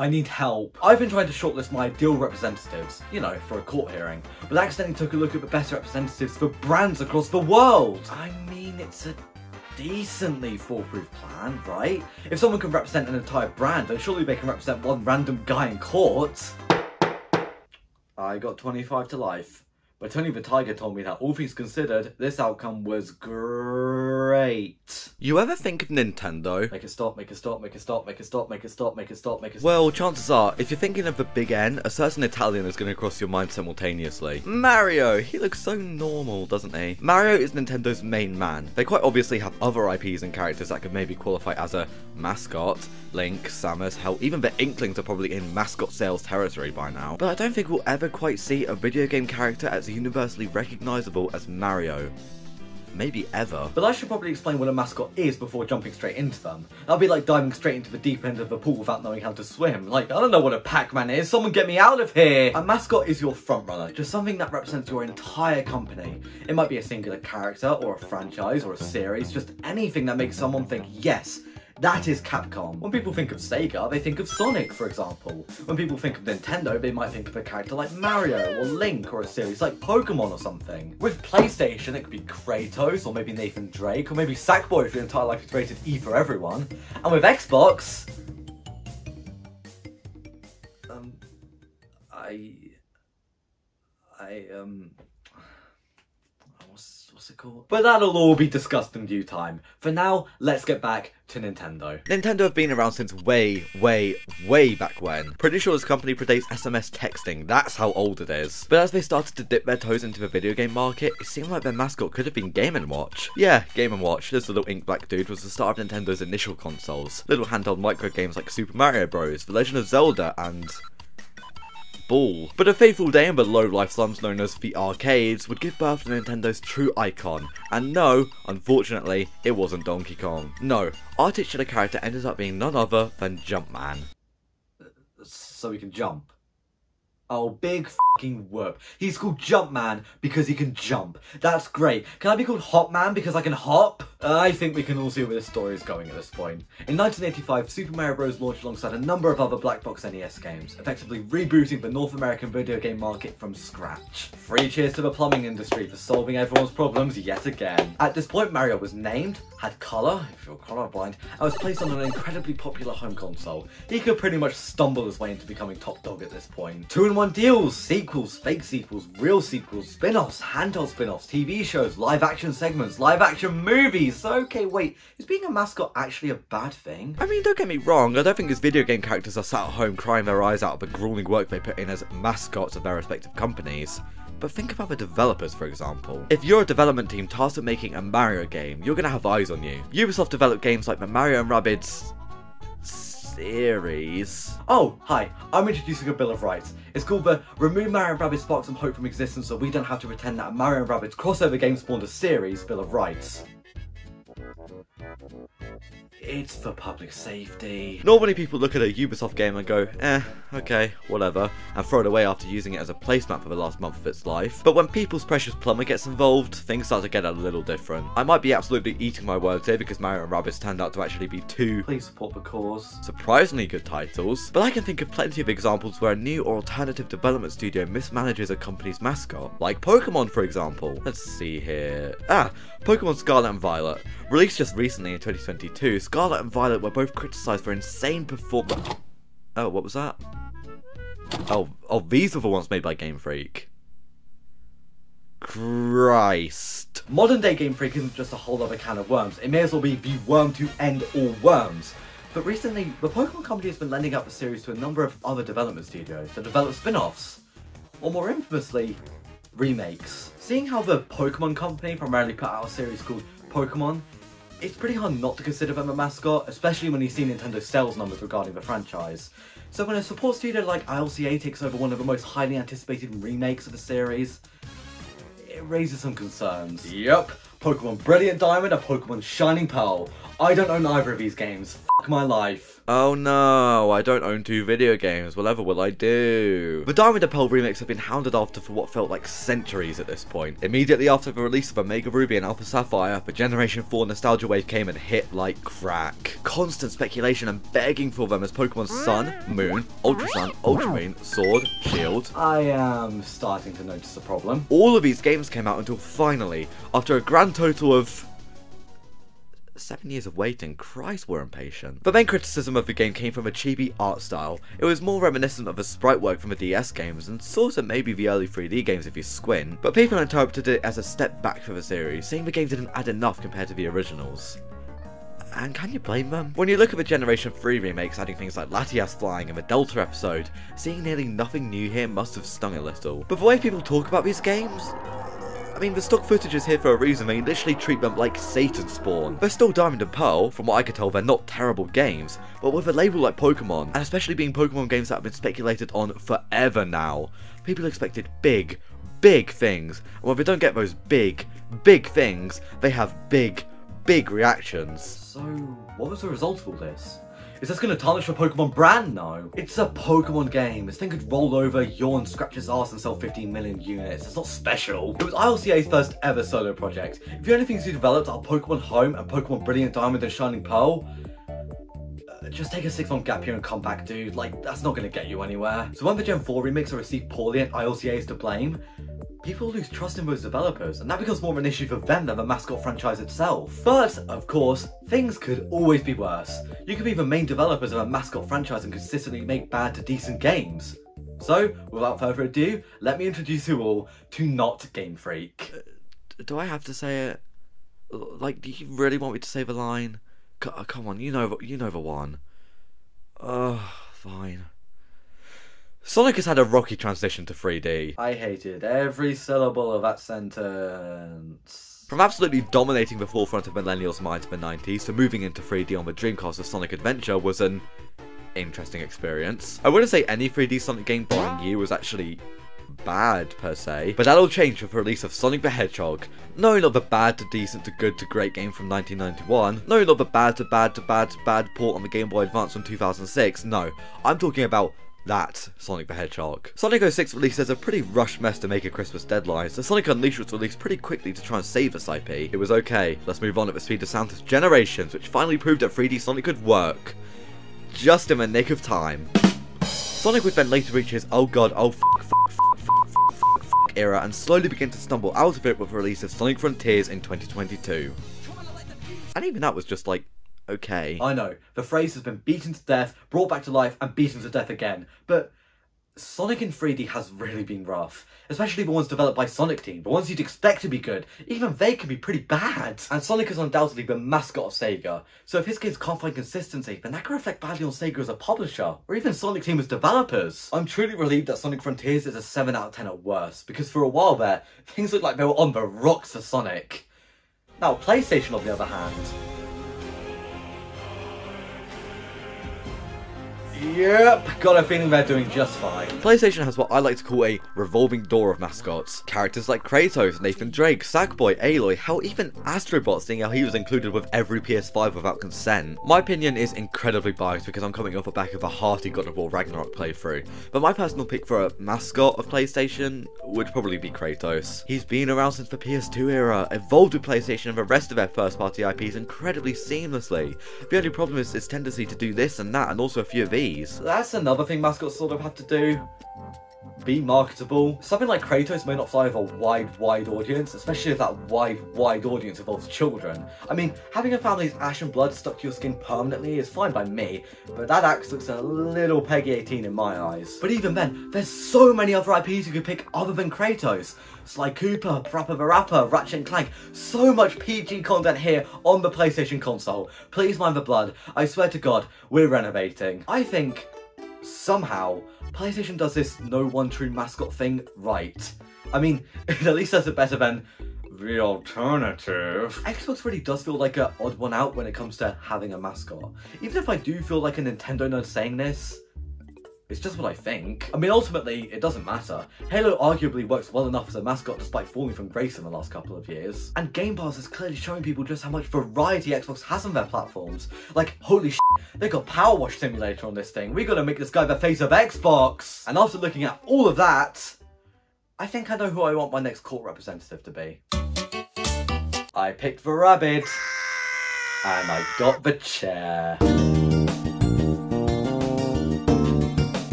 I need help. I've been trying to shortlist my ideal representatives, you know, for a court hearing, but accidentally took a look at the best representatives for brands across the world. I mean, it's a decently foolproof plan, right? If someone can represent an entire brand, then surely they can represent one random guy in court. I got 25 to life. But Tony the Tiger told me that all things considered, this outcome was great. You ever think of Nintendo? Make a stop, make a stop, make a stop, make a stop, make a stop, make a stop, make a stop. Well, chances are, if you're thinking of the big N, a certain Italian is going to cross your mind simultaneously. Mario! He looks so normal, doesn't he? Mario is Nintendo's main man. They quite obviously have other IPs and characters that could maybe qualify as a mascot. Link, Samus, hell, even the Inklings are probably in mascot sales territory by now. But I don't think we'll ever quite see a video game character as universally recognisable as Mario maybe ever. But I should probably explain what a mascot is before jumping straight into them. That'll be like diving straight into the deep end of the pool without knowing how to swim. Like, I don't know what a Pac-Man is, someone get me out of here! A mascot is your frontrunner, just something that represents your entire company. It might be a singular character, or a franchise, or a series, just anything that makes someone think, yes, that is Capcom. When people think of Sega, they think of Sonic, for example. When people think of Nintendo, they might think of a character like Mario, or Link, or a series like Pokemon or something. With PlayStation, it could be Kratos, or maybe Nathan Drake, or maybe Sackboy if your entire life is rated E for everyone. And with Xbox... Um... I... I, um what's it called? But that'll all be discussed in due time. For now, let's get back to Nintendo. Nintendo have been around since way, way, way back when. Pretty sure this company predates SMS texting, that's how old it is. But as they started to dip their toes into the video game market, it seemed like their mascot could have been Game & Watch. Yeah, Game & Watch, this little ink black dude was the start of Nintendo's initial consoles. Little handheld micro games like Super Mario Bros, The Legend of Zelda, and ball. But a fateful day in the low-life slums known as the arcades would give birth to Nintendo's true icon. And no, unfortunately, it wasn't Donkey Kong. No, our titular character ended up being none other than Jumpman. So we can jump. Oh, big fucking whoop. He's called Jumpman because he can jump. That's great. Can I be called Hopman because I can hop? Uh, I think we can all see where this story is going at this point. In 1985, Super Mario Bros. launched alongside a number of other black box NES games, effectively rebooting the North American video game market from scratch. Free cheers to the plumbing industry for solving everyone's problems yet again. At this point, Mario was named, had colour, if you're colorblind, and was placed on an incredibly popular home console. He could pretty much stumble his way into becoming top dog at this point. Two-in-one deals, sequels, fake sequels, real sequels, spin-offs, handheld spin-offs, TV shows, live action segments, live action movies. Okay, wait, is being a mascot actually a bad thing? I mean, don't get me wrong, I don't think his video game characters are sat at home crying their eyes out at the grueling work they put in as mascots of their respective companies. But think about the developers, for example. If you're a development team tasked with making a Mario game, you're gonna have eyes on you. Ubisoft developed games like the Mario and Rabbids series. Oh, hi, I'm introducing a Bill of Rights. It's called the Remove Mario and Rabbids Spark Some Hope from Existence so we don't have to pretend that Mario and Rabbids crossover game spawned a series Bill of Rights. It's for public safety. Normally people look at a Ubisoft game and go, eh, okay, whatever, and throw it away after using it as a placemat for the last month of its life. But when People's Precious Plumber gets involved, things start to get a little different. I might be absolutely eating my words here because Mario and Rabbids turned out to actually be two Please support the cause. surprisingly good titles, but I can think of plenty of examples where a new or alternative development studio mismanages a company's mascot, like Pokemon for example. Let's see here. Ah, Pokemon Scarlet and Violet. Released just recently in 2022, Scarlet and Violet were both criticised for insane performance. Oh, what was that? Oh, oh, these were the ones made by Game Freak. Christ. Modern day Game Freak isn't just a whole other can of worms. It may as well be the worm to end all worms. But recently, the Pokemon Company has been lending out the series to a number of other development studios to develop spin-offs. Or more infamously, remakes. Seeing how the Pokemon Company primarily put out a series called Pokemon, it's pretty hard not to consider them a mascot, especially when you see Nintendo's sales numbers regarding the franchise. So when a support studio like ILCA takes over one of the most highly anticipated remakes of the series, it raises some concerns. Yep, Pokemon Brilliant Diamond and Pokemon Shining Pearl. I don't own either of these games. My life. Oh no, I don't own two video games. Whatever will I do? The Diamond and Pearl remakes have been hounded after for what felt like centuries at this point. Immediately after the release of Omega Ruby and Alpha Sapphire, the Generation 4 nostalgia wave came and hit like crack. Constant speculation and begging for them as Pokemon Sun, Moon, Ultra Sun, Ultra Moon, Sword, Shield. I am starting to notice a problem. All of these games came out until finally, after a grand total of seven years of waiting, Christ, we're impatient. The main criticism of the game came from a chibi art style. It was more reminiscent of the sprite work from the DS games, and sort of maybe the early 3D games if you squint, but people interpreted it as a step back for the series, saying the game didn't add enough compared to the originals. And can you blame them? When you look at the Generation 3 remakes adding things like Latias flying and the Delta episode, seeing nearly nothing new here must have stung a little. But the way people talk about these games, I mean, the stock footage is here for a reason. They literally treat them like Satan spawn. They're still Diamond and Pearl. From what I can tell, they're not terrible games. But with a label like Pokemon, and especially being Pokemon games that have been speculated on forever now, people expected big, big things. And when they don't get those big, big things, they have big, big reactions. So, what was the result of all this? Is this to tarnish the Pokemon brand? No. It's a Pokemon game. This thing could roll over, yawn, scratch its ass, and sell 15 million units. It's not special. It was ILCA's first ever solo project. If the only things you developed are Pokemon Home and Pokemon Brilliant Diamond and Shining Pearl, uh, just take a six month gap here and come back, dude. Like, that's not gonna get you anywhere. So when the Gen 4 remakes are received poorly and ILCA is to blame, people lose trust in those developers, and that becomes more of an issue for them than the mascot franchise itself. But, of course, things could always be worse. You could be the main developers of a mascot franchise and consistently make bad to decent games. So, without further ado, let me introduce you all to Not Game Freak. Do I have to say it? Like, do you really want me to say the line? C- uh, come on, you know, you know the one. Ugh, fine. Sonic has had a rocky transition to 3D. I hated every syllable of that sentence. From absolutely dominating the forefront of millennials' minds in the 90s to moving into 3D on the Dreamcast of Sonic Adventure was an interesting experience. I wouldn't say any 3D Sonic game following year was actually bad per se, but that'll change with the release of Sonic the Hedgehog. No, not the bad to decent to good to great game from 1991. No, not the bad to bad to bad to bad port on the Game Boy Advance from 2006. No, I'm talking about that Sonic the Hedgehog. Sonic 06 released as a pretty rushed mess to make a Christmas deadline, so Sonic Unleashed was released pretty quickly to try and save this IP. It was okay, let's move on at the speed of to Generations, which finally proved that 3D Sonic could work. Just in the nick of time. Sonic would then later reach his oh god, oh fuck, fuck, fuck, fuck, fuck, fuck era and slowly begin to stumble out of it with the release of Sonic Frontiers in 2022. And even that was just like, okay. I know, the phrase has been beaten to death, brought back to life, and beaten to death again, but Sonic in 3D has really been rough, especially the ones developed by Sonic Team, the ones you'd expect to be good. Even they can be pretty bad. And Sonic is undoubtedly the mascot of Sega, so if his games can't find consistency, then that can reflect badly on Sega as a publisher, or even Sonic Team as developers. I'm truly relieved that Sonic Frontiers is a 7 out of 10 at worst, because for a while there, things looked like they were on the rocks for Sonic. Now, PlayStation on the other hand, Yep, got a feeling they're doing just fine. PlayStation has what I like to call a revolving door of mascots. Characters like Kratos, Nathan Drake, Sackboy, Aloy, hell even Astrobot seeing how he was included with every PS5 without consent. My opinion is incredibly biased because I'm coming off the back of a hearty God of War Ragnarok playthrough, but my personal pick for a mascot of PlayStation would probably be Kratos. He's been around since the PS2 era, evolved with PlayStation and the rest of their first party IPs incredibly seamlessly. The only problem is its tendency to do this and that and also a few of these. That's another thing mascots sort of have to do. Be marketable. Something like Kratos may not fly with a wide, wide audience, especially if that wide, wide audience involves children. I mean, having a family's ash and blood stuck to your skin permanently is fine by me, but that axe looks a little PEGI 18 in my eyes. But even then, there's so many other IPs you could pick other than Kratos. Sly Cooper, Parappa the Rapper, Ratchet and Clank. So much PG content here on the PlayStation console. Please mind the blood. I swear to God, we're renovating. I think somehow PlayStation does this no one true mascot thing right. I mean, at least does it better than the alternative. Xbox really does feel like an odd one out when it comes to having a mascot. Even if I do feel like a Nintendo nerd saying this, It's just what I think. I mean, ultimately, it doesn't matter. Halo arguably works well enough as a mascot despite falling from grace in the last couple of years. And Game Pass is clearly showing people just how much variety Xbox has on their platforms. Like, holy sh! They got Power Wash Simulator on this thing. We gotta make this guy the face of Xbox! And after looking at all of that, I think I know who I want my next court representative to be. I picked the rabbit. And I got the chair.